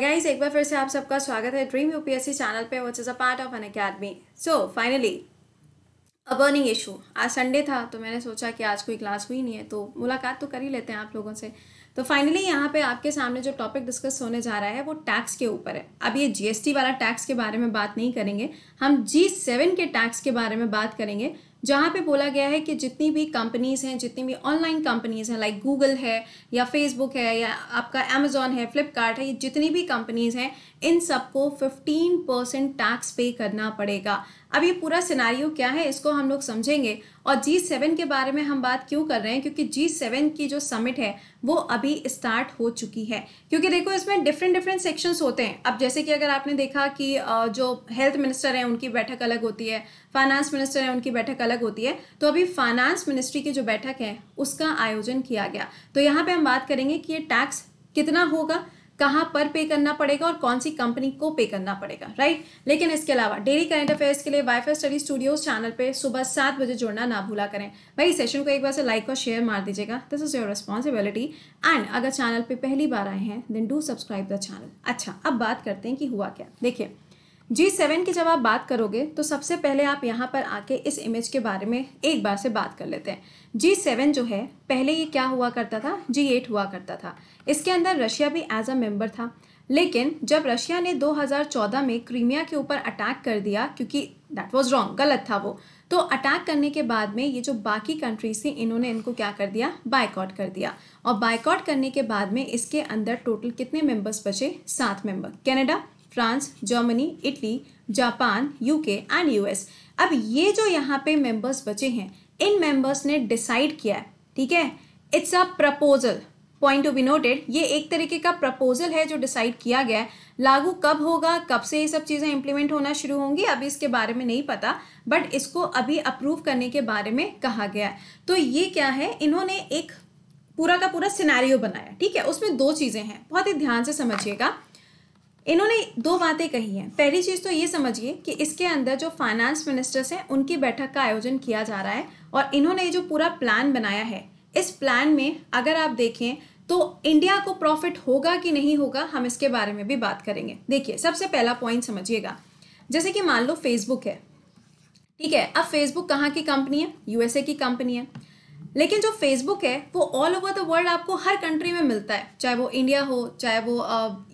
Guys एक बार फिर से आप सबका स्वागत है ड्रीम यूपीएससी चैनल पे which is a part of Unacademy so finally a burning issue आज संडे था तो मैंने सोचा कि आज कोई क्लास हुई नहीं है तो मुलाकात तो कर ही लेते हैं आप लोगों से। तो फाइनली यहाँ पे आपके सामने जो टॉपिक डिस्कस होने जा रहा है, वो टैक्स के ऊपर है। अब ये जीएसटी वाला टैक्स के बारे में बात नहीं करेंगे। हम जी सेवन के टैक्स के बारे में बात करेंगे जहाँ पे बोला गया है कि जितनी भी कंपनीज़ हैं, जितनी भी ऑनलाइन कंपनीज़ हैं लाइक गूगल है या फेसबुक है या आपका अमेजोन है फ्लिपकार्ट है, ये जितनी भी कंपनीज़ हैं, इन सबको 15 परसेंट टैक्स पे करना पड़ेगा। अब ये पूरा सिनारियो क्या है, इसको हम लोग समझेंगे। और जी सेवन के बारे में हम बात क्यों कर रहे हैं, क्योंकि जी सेवन की जो समिट है, वो अभी स्टार्ट हो चुकी है। क्योंकि देखो, इसमें डिफरेंट डिफरेंट सेक्शंस होते हैं। अब जैसे कि अगर आपने देखा कि जो हेल्थ मिनिस्टर हैं, उनकी बैठक अलग होती है फाइनेंस मिनिस्टर हैं, उनकी बैठक अलग होती है। तो अभी फाइनेंस मिनिस्ट्री की जो बैठक है, उसका आयोजन किया गया। तो यहाँ पर हम बात करेंगे कि ये टैक्स कितना होगा कहाँ पर पे करना पड़ेगा और कौन सी कंपनी को पे करना पड़ेगा राइट लेकिन इसके अलावा डेली करंट अफेयर्स के लिए वाईफाई स्टडी स्टूडियोज चैनल पे सुबह सात बजे जुड़ना ना भूला करें। भाई सेशन को एक बार से लाइक और शेयर मार दीजिएगा। This is your responsibility and अगर चैनल पर पहली बार आए हैं then do subscribe the channel अच्छा अब बात करते हैं कि हुआ क्या। देखिए जी सेवन की जब आप बात करोगे तो सबसे पहले आप यहाँ पर आके इस इमेज के बारे में एक बार से बात कर लेते हैं। जी सेवन जो है, पहले ये क्या हुआ करता था? जी एट हुआ करता था। इसके अंदर रशिया भी एज अ मेंबर था। लेकिन जब रशिया ने 2014 में क्रीमिया के ऊपर अटैक कर दिया, क्योंकि दैट वाज रॉन्ग गलत था वो तो अटैक करने के बाद में ये जो बाकी कंट्रीज़ थी, इन्होंने इनको क्या कर दिया? बाइकआउट कर दिया। और बाइकआउट करने के बाद में इसके अंदर टोटल कितने मेंबर्स बचे? सात member Canada France, Germany, Italy, Japan UK and US अब ये जो यहाँ पे मेंबर्स बचे हैं, इन मेंबर्स ने डिसाइड किया है, ठीक है? It's a proposal point to be noted ये एक तरीके का प्रपोजल है जो डिसाइड किया गया है। लागू कब होगा, कब से ये सब चीज़ें इंप्लीमेंट होना शुरू होंगी, अभी इसके बारे में नहीं पता बट इसको अभी अप्रूव करने के बारे में कहा गया है। तो ये क्या है? इन्होंने एक पूरा का पूरा सिनेरियो बनाया, ठीक है? उसमें दो चीज़ें हैं, बहुत ही ध्यान से समझिएगा। इन्होंने दो बातें कही हैं। पहली चीज़ तो ये समझिए कि इसके अंदर जो फाइनेंस मिनिस्टर्स हैं, उनकी बैठक का आयोजन किया जा रहा है और इन्होंने जो पूरा प्लान बनाया है, इस प्लान में अगर आप देखें तो इंडिया को प्रॉफिट होगा कि नहीं होगा, हम इसके बारे में भी बात करेंगे। देखिए, सबसे पहला पॉइंट समझिएगा। जैसे कि मान लो फेसबुक है। ठीक है, अब फेसबुक कहाँ की कंपनी है? यूएसए की कंपनी है। लेकिन जो फेसबुक है वो ऑल ओवर द वर्ल्ड आपको हर कंट्री में मिलता है। चाहे वो इंडिया हो चाहे वो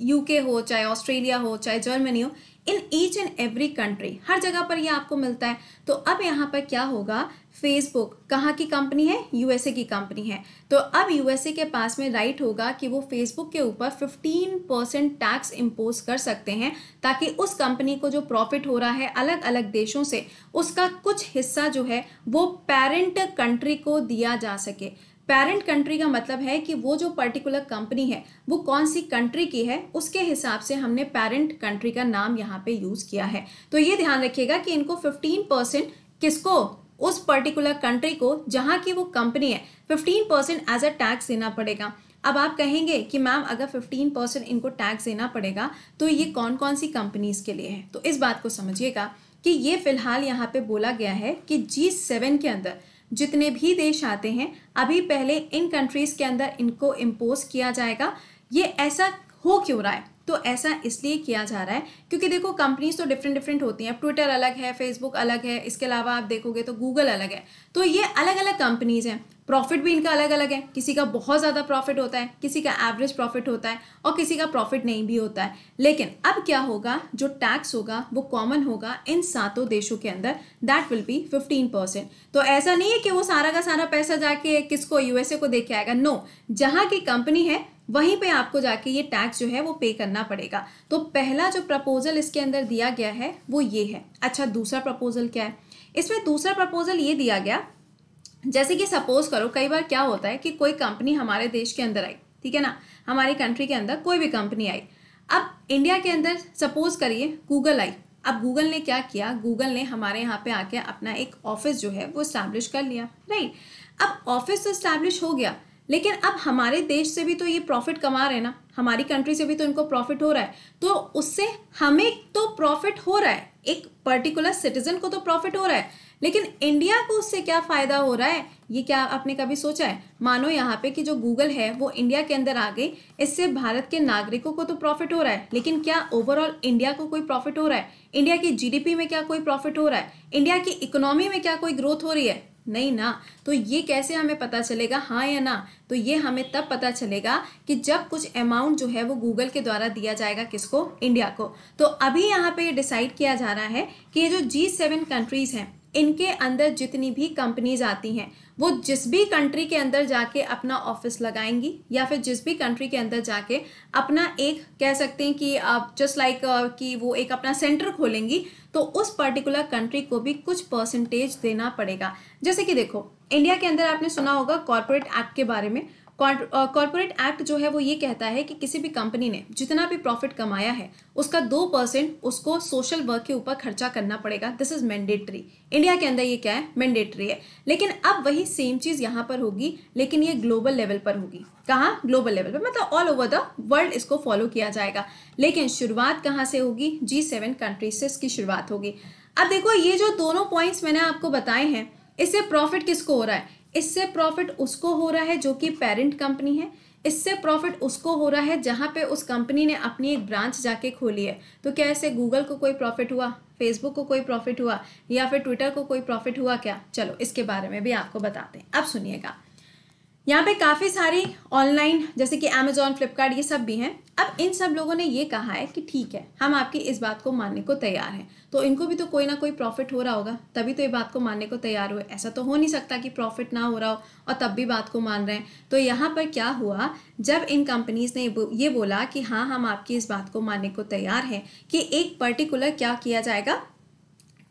यूके uh, हो चाहे ऑस्ट्रेलिया हो चाहे जर्मनी हो। In each and every country हर जगह पर ये आपको मिलता है। तो अब यहाँ पर क्या होगा? फेसबुक कहाँ की कंपनी है? यूएसए की कंपनी है। तो अब यूएसए के पास में राइट होगा कि वो फेसबुक के ऊपर 15 परसेंट टैक्स इम्पोज कर सकते हैं, ताकि उस कंपनी को जो प्रॉफिट हो रहा है अलग अलग देशों से, उसका कुछ हिस्सा जो है, वो पेरेंट कंट्री को दिया जा सके। पेरेंट कंट्री का मतलब है कि वो जो पर्टिकुलर कंपनी है, वो कौन सी कंट्री की है, उसके हिसाब से हमने पेरेंट कंट्री का नाम यहाँ पे यूज़ किया है। तो ये ध्यान रखिएगा कि इनको 15 परसेंट किसको, उस पर्टिकुलर कंट्री को, जहाँ की वो कंपनी है 15 परसेंट एज अ टैक्स देना पड़ेगा। अब आप कहेंगे कि मैम अगर 15 परसेंट इनको टैक्स देना पड़ेगा तो ये कौन कौन सी कंपनीज़ के लिए है? तो इस बात को समझिएगा कि ये फ़िलहाल यहाँ पे बोला गया है कि जी सेवन के अंदर जितने भी देश आते हैं, अभी पहले इन कंट्रीज़ के अंदर इनको इम्पोज किया जाएगा। ये ऐसा हो क्यों रहा है? तो ऐसा इसलिए किया जा रहा है क्योंकि देखो कंपनीज़ तो डिफरेंट डिफरेंट होती हैं। ट्विटर अलग है फेसबुक अलग है इसके अलावा आप देखोगे तो गूगल अलग है। तो ये अलग अलग कंपनीज़ हैं। प्रॉफिट भी इनका अलग अलग है। किसी का बहुत ज़्यादा प्रॉफिट होता है किसी का एवरेज प्रॉफिट होता है और किसी का प्रॉफिट नहीं भी होता है। लेकिन अब क्या होगा? जो टैक्स होगा वो कॉमन होगा इन सातों देशों के अंदर। That will be fifteen percent तो ऐसा नहीं है कि वो सारा का सारा पैसा जाके किसको यूएसए को दे के आएगा। नो no, जहाँ की कंपनी है वहीं पे आपको जाके ये टैक्स जो है वो पे करना पड़ेगा। तो पहला जो प्रपोजल इसके अंदर दिया गया है, वो ये है। अच्छा दूसरा प्रपोजल क्या है? इसमें दूसरा प्रपोजल ये दिया गया, जैसे कि सपोज़ करो, कई बार क्या होता है कि कोई कंपनी हमारे देश के अंदर आई, ठीक है ना? हमारी कंट्री के अंदर कोई भी कंपनी आई। अब इंडिया के अंदर सपोज़ करिए गूगल आई। अब गूगल ने क्या किया? गूगल ने हमारे यहाँ पे आके अपना एक ऑफ़िस जो है वो इस्टेब्लिश कर लिया राइट अब ऑफ़िस तो इस्टेब्लिश हो गया लेकिन अब हमारे देश से भी तो ये प्रॉफिट कमा रहे हैं ना। हमारी कंट्री से भी तो इनको प्रॉफिट हो रहा है। तो उससे हमें तो प्रॉफिट हो रहा है। एक पर्टिकुलर सिटीजन को तो प्रॉफिट हो रहा है। लेकिन इंडिया को उससे क्या फ़ायदा हो रहा है? ये क्या आपने कभी सोचा है? मानो यहाँ पे कि जो गूगल है, वो इंडिया के अंदर आ गई, इससे भारत के नागरिकों को तो प्रॉफिट हो रहा है। लेकिन क्या ओवरऑल इंडिया को कोई प्रॉफिट हो रहा है? इंडिया की जीडीपी में क्या कोई प्रॉफिट हो रहा है? इंडिया की इकोनॉमी में क्या कोई ग्रोथ हो रही है? नहीं ना? तो ये कैसे हमें पता चलेगा? हाँ या ना? तो ये हमें तब पता चलेगा कि जब कुछ अमाउंट जो है वो गूगल के द्वारा दिया जाएगा किसको? इंडिया को। तो अभी यहाँ पे ये डिसाइड किया जा रहा है कि ये जो जी सेवन कंट्रीज़ हैं इनके अंदर जितनी भी कंपनीज़ आती हैं, वो जिस भी कंट्री के अंदर जाके अपना ऑफ़िस लगाएँगी या फिर जिस भी कंट्री के अंदर जाके अपना एक कह सकते हैं कि आप जस्ट लाइक कि वो एक अपना सेंटर खोलेंगी तो उस पर्टिकुलर कंट्री को भी कुछ परसेंटेज देना पड़ेगा। जैसे कि देखो इंडिया के अंदर आपने सुना होगा कॉरपोरेट एक्ट के बारे में कॉरपोरेट एक्ट जो है वो ये कहता है कि किसी भी कंपनी ने जितना भी प्रॉफिट कमाया है, उसका दो परसेंट उसको सोशल वर्क के ऊपर खर्चा करना पड़ेगा। दिस इज़ मैंडेटरी इंडिया के अंदर ये क्या है? मैंडेटरी है। लेकिन अब वही सेम चीज़ यहाँ पर होगी, लेकिन ये ग्लोबल लेवल पर होगी। कहाँ? ग्लोबल लेवल पर। मतलब ऑल ओवर द वर्ल्ड इसको फॉलो किया जाएगा। लेकिन शुरुआत कहाँ से होगी? जी सेवन कंट्रीज़ से इसकी शुरुआत होगी। अब देखो, ये जो दोनों पॉइंट्स मैंने आपको बताए हैं, इससे प्रॉफिट किसको हो रहा है? इससे प्रॉफिट उसको हो रहा है जो कि पेरेंट कंपनी है। इससे प्रॉफिट उसको हो रहा है जहाँ पे उस कंपनी ने अपनी एक ब्रांच जाके खोली है। तो क्या ऐसे गूगल को कोई प्रॉफिट हुआ? फेसबुक को कोई प्रॉफिट हुआ? या फिर ट्विटर को कोई प्रॉफिट हुआ क्या? चलो, इसके बारे में भी आपको बताते हैं। अब सुनिएगा। यहाँ पे काफ़ी सारी ऑनलाइन जैसे कि अमेजोन फ्लिपकार्ट ये सब भी हैं। अब इन सब लोगों ने ये कहा है कि ठीक है, हम आपकी इस बात को मानने को तैयार हैं। तो इनको भी तो कोई ना कोई प्रॉफिट हो रहा होगा, तभी तो ये बात को मानने को तैयार हुए। ऐसा तो हो नहीं सकता कि प्रॉफिट ना हो रहा हो और तब भी बात को मान रहे हैं। तो यहाँ पर क्या हुआ, जब इन कंपनीज़ ने ये बोला कि हाँ हम आपकी इस बात को मानने को तैयार हैं कि एक पर्टिकुलर क्या किया जाएगा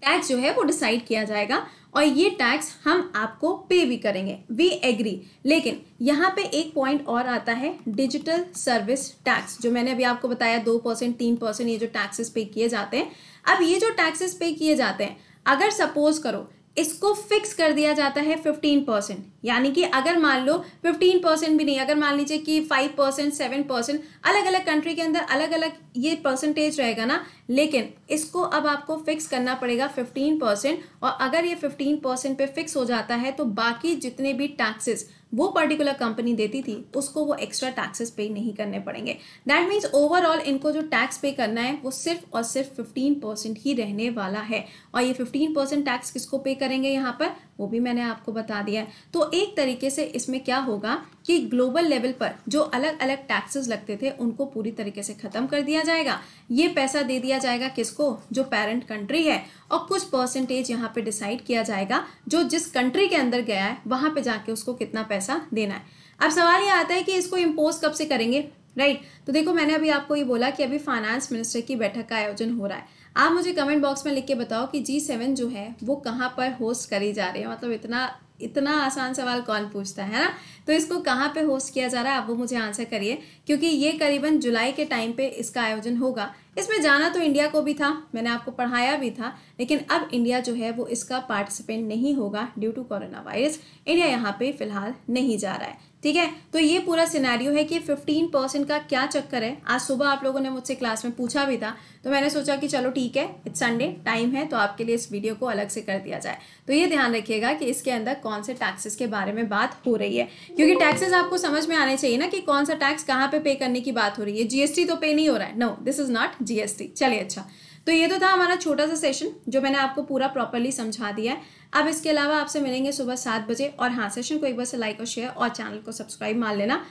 टैक्स जो है वो डिसाइड किया जाएगा और ये टैक्स हम आपको पे भी करेंगे। वी एग्री लेकिन यहाँ पे एक पॉइंट और आता है डिजिटल सर्विस टैक्स जो मैंने अभी आपको बताया दो परसेंट तीन परसेंट ये जो टैक्सेस पे किए जाते हैं। अब ये जो टैक्सेस पे किए जाते हैं, अगर सपोज़ करो इसको फिक्स कर दिया जाता है फिफ्टीन परसेंट यानी कि अगर मान लो फिफ्टीन परसेंट भी नहीं, अगर मान लीजिए कि फाइव परसेंट सेवन परसेंट अलग अलग कंट्री के अंदर अलग अलग ये परसेंटेज रहेगा ना, लेकिन इसको अब आपको फिक्स करना पड़ेगा फिफ्टीन परसेंट और अगर ये फिफ्टीन परसेंट पर फिक्स हो जाता है तो बाकी जितने भी टैक्सेस वो पर्टिकुलर कंपनी देती थी उसको वो एक्स्ट्रा टैक्सेस पे नहीं करने पड़ेंगे। दैट मीन्स ओवरऑल इनको जो टैक्स पे करना है, वो सिर्फ़ और सिर्फ़ फिफ्टीन परसेंट ही रहने वाला है। और ये फिफ्टीन परसेंट टैक्स किसको पे करेंगे यहाँ पर? वो भी मैंने आपको बता दिया है। तो एक तरीके से इसमें क्या होगा कि ग्लोबल लेवल पर जो अलग अलग टैक्सेस लगते थे, उनको पूरी तरीके से ख़त्म कर दिया जाएगा। ये पैसा दे दिया जाएगा किसको? जो पेरेंट कंट्री है। और कुछ परसेंटेज यहाँ पे डिसाइड किया जाएगा, जो जिस कंट्री के अंदर गया है, वहाँ पे जाके उसको कितना पैसा देना है। अब सवाल ये आता है कि इसको इम्पोज कब से करेंगे? राइट. तो देखो, मैंने अभी आपको ये बोला कि अभी फाइनेंस मिनिस्टर की बैठक का आयोजन हो रहा है। आप मुझे कमेंट बॉक्स में लिख के बताओ कि जी सेवन जो है, वो कहाँ पर होस्ट करी जा रही है? मतलब इतना इतना आसान सवाल कौन पूछता है ना? तो इसको कहाँ पे होस्ट किया जा रहा है, आप वो मुझे आंसर करिए, क्योंकि ये करीबन जुलाई के टाइम पे इसका आयोजन होगा। इसमें जाना तो इंडिया को भी था, मैंने आपको पढ़ाया भी था, लेकिन अब इंडिया जो है, वो इसका पार्टिसिपेंट नहीं होगा due to corona virus India यहाँ पे फ़िलहाल नहीं जा रहा है। ठीक है? तो ये पूरा सिनेरियो है कि 15 परसेंट का क्या चक्कर है? आज सुबह आप लोगों ने मुझसे क्लास में पूछा भी था तो मैंने सोचा कि चलो ठीक है इट्स संडे टाइम है तो आपके लिए इस वीडियो को अलग से कर दिया जाए। तो ये ध्यान रखिएगा कि इसके अंदर कौन से टैक्सेस के बारे में बात हो रही है। क्योंकि टैक्सेस आपको समझ में आने चाहिए ना कि कौन सा टैक्स कहाँ पे पे करने की बात हो रही है। जीएसटी तो पे नहीं हो रहा है। No this is not GST चलिए अच्छा। तो ये तो था हमारा छोटा सा सेशन जो मैंने आपको पूरा प्रॉपरली समझा दिया है। अब इसके अलावा आपसे मिलेंगे सुबह सात बजे और हाँ सेशन को एक बार से लाइक और शेयर और चैनल को सब्सक्राइब मान लेना।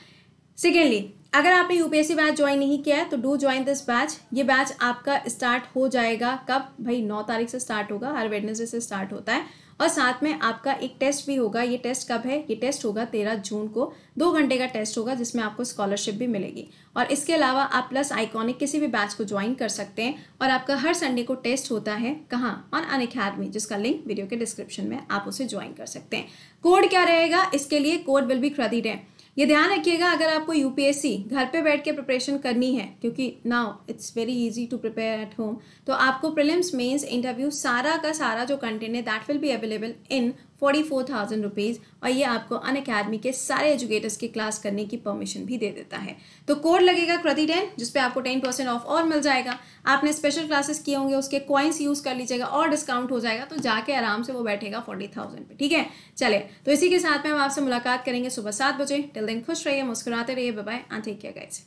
सेकेंडली अगर आपने यूपीएससी बैच ज्वाइन नहीं किया है तो डू ज्वाइन दिस बैच ये बैच आपका स्टार्ट हो जाएगा कब? भाई, नौ तारीख से स्टार्ट होगा, हर वेडनेसडे से स्टार्ट होता है। और साथ में आपका एक टेस्ट भी होगा। ये टेस्ट कब है? ये टेस्ट होगा तेरह जून को। दो घंटे का टेस्ट होगा जिसमें आपको स्कॉलरशिप भी मिलेगी। और इसके अलावा आप प्लस आइकॉनिक किसी भी बैच को ज्वाइन कर सकते हैं और आपका हर संडे को टेस्ट होता है कहाँ? ऑन अन अकेडमी जिसका लिंक वीडियो के डिस्क्रिप्शन में आप उसे ज्वाइन कर सकते हैं। कोड क्या रहेगा? इसके लिए कोड विल बी क्रेडिट है ये ध्यान रखिएगा, अगर आपको यूपीएससी घर पे बैठ के प्रिपरेशन करनी है, क्योंकि now it's very easy to prepare at home तो आपको प्रिलिम्स मेंस इंटरव्यू सारा का सारा जो कंटेंट है that will be available in forty four thousand rupees और ये आपको अन अकेडमी के सारे एजुकेटर्स की क्लास करने की परमिशन भी दे देता है। तो कोड लगेगा कृति टेन, जिसपे आपको टेन परसेंट ऑफ़ और मिल जाएगा। आपने स्पेशल क्लासेस किए होंगे, उसके कॉइन्स यूज़ कर लीजिएगा और डिस्काउंट हो जाएगा तो जाके आराम से वो बैठेगा फोर्टी थाउज़ेंड पे, ठीक है? चले तो इसी के साथ में हम आपसे मुलाकात करेंगे सुबह सात बजे। टिल दिन खुश रहिए, मुस्कुराते रहिए बाय एंड केयर गाइस